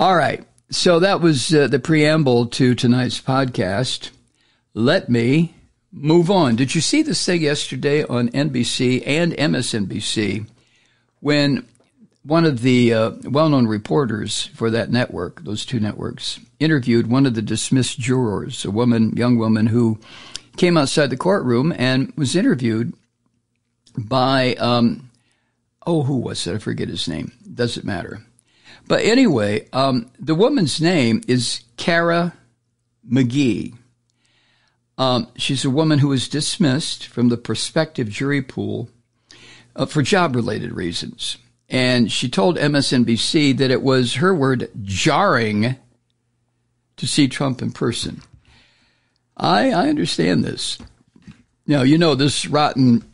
All right. So that was uh, the preamble to tonight's podcast. Let me move on. Did you see this thing yesterday on NBC and MSNBC when one of the uh, well-known reporters for that network, those two networks, interviewed one of the dismissed jurors, a woman, young woman who came outside the courtroom and was interviewed by, um, oh, who was it? I forget his name. Doesn't matter. But anyway, um, the woman's name is Kara McGee. Um, she's a woman who was dismissed from the prospective jury pool uh, for job related reasons. And she told MSNBC that it was her word jarring to see Trump in person. I, I understand this. Now, you know, this rotten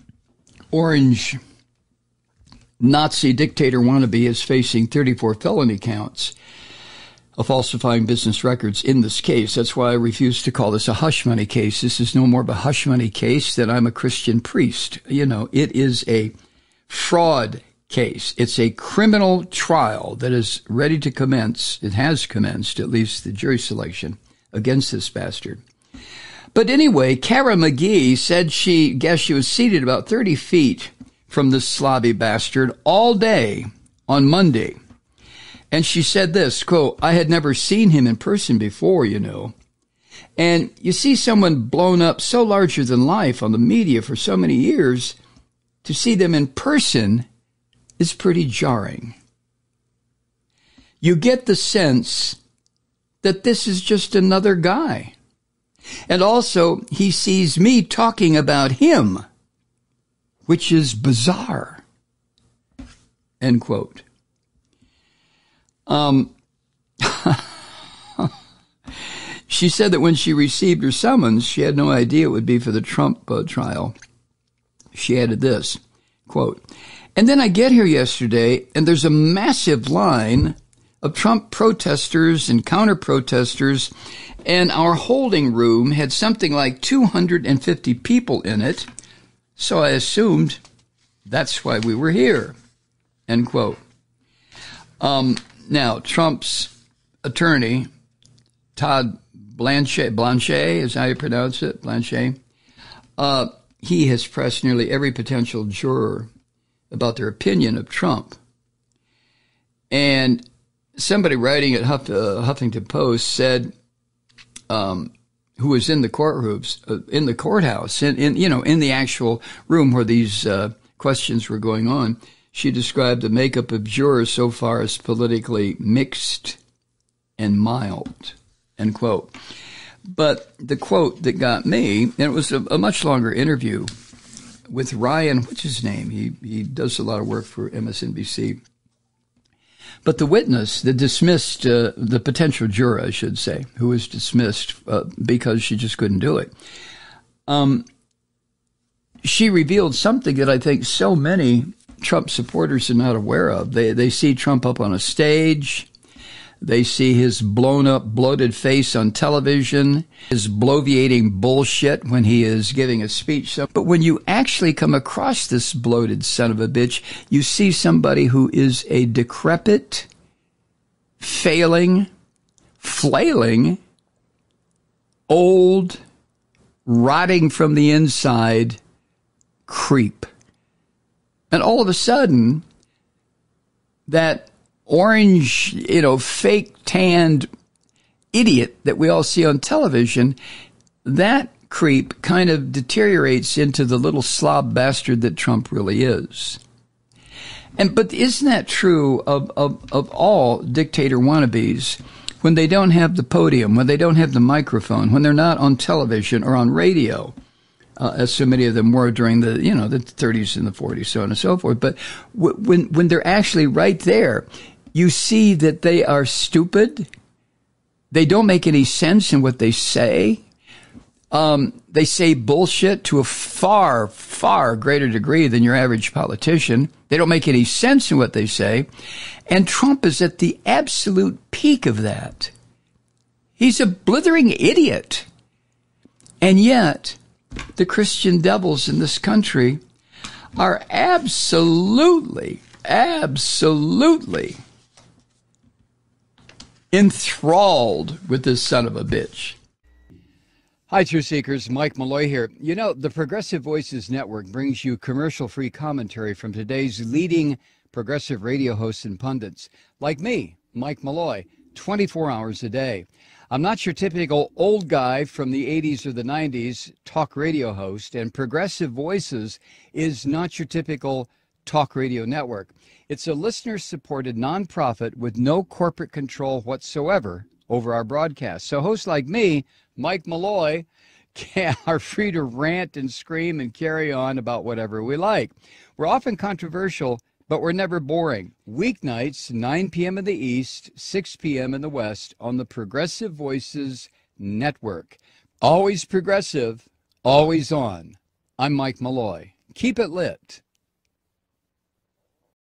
orange Nazi dictator wannabe is facing 34 felony counts of falsifying business records in this case. That's why I refuse to call this a hush money case. This is no more of a hush money case than I'm a Christian priest. You know, it is a fraud case. It's a criminal trial that is ready to commence. It has commenced, at least the jury selection against this bastard. But anyway, Kara McGee said she guessed she was seated about 30 feet from this slobby bastard all day on Monday. And she said this, quote, I had never seen him in person before, you know. And you see someone blown up so larger than life on the media for so many years, to see them in person is pretty jarring. You get the sense that this is just another guy. And also, he sees me talking about him, which is bizarre. End quote. Um, she said that when she received her summons, she had no idea it would be for the Trump uh, trial. She added this, quote, and then I get here yesterday and there's a massive line of Trump protesters and counter protesters and our holding room had something like 250 people in it. So I assumed that's why we were here. End quote. Um, now, Trump's attorney, Todd Blanchet, Blanchet is how you pronounce it, Blanchet, uh, he has pressed nearly every potential juror about their opinion of Trump. And somebody writing at Huff, uh, Huffington Post said, um, who was in the courtrooms, uh, in the courthouse, in, in, you know, in the actual room where these uh, questions were going on, she described the makeup of jurors so far as politically mixed and mild. End quote. But the quote that got me, and it was a, a much longer interview with Ryan, what's his name? He, he does a lot of work for MSNBC. But the witness, the dismissed, uh, the potential juror, I should say, who was dismissed uh, because she just couldn't do it, um, she revealed something that I think so many Trump supporters are not aware of. They, they see Trump up on a stage. They see his blown up, bloated face on television, his bloviating bullshit when he is giving a speech. But when you actually come across this bloated son of a bitch, you see somebody who is a decrepit, failing, flailing, old, rotting from the inside creep. And all of a sudden, that orange, you know, fake tanned idiot that we all see on television, that creep kind of deteriorates into the little slob bastard that Trump really is. And but isn't that true of, of, of all dictator wannabes? When they don't have the podium, when they don't have the microphone, when they're not on television or on radio, uh, as so many of them were during the you know the 30s and the 40s, so on and so forth. But w- when when they're actually right there, you see that they are stupid. They don't make any sense in what they say. Um, they say bullshit to a far, far greater degree than your average politician. They don't make any sense in what they say. And Trump is at the absolute peak of that. He's a blithering idiot. And yet, the Christian devils in this country are absolutely, absolutely enthralled with this son of a bitch. Hi, True Seekers. Mike Malloy here. You know, the Progressive Voices Network brings you commercial free commentary from today's leading progressive radio hosts and pundits, like me, Mike Malloy, 24 hours a day. I'm not your typical old guy from the 80s or the 90s talk radio host, and Progressive Voices is not your typical talk radio network. It's a listener supported nonprofit with no corporate control whatsoever over our broadcast. So hosts like me, Mike Malloy, are free to rant and scream and carry on about whatever we like. We're often controversial, but we're never boring. Weeknights, 9 p.m. in the East, 6 p.m. in the West on the Progressive Voices Network. Always progressive, always on. I'm Mike Malloy. Keep it lit.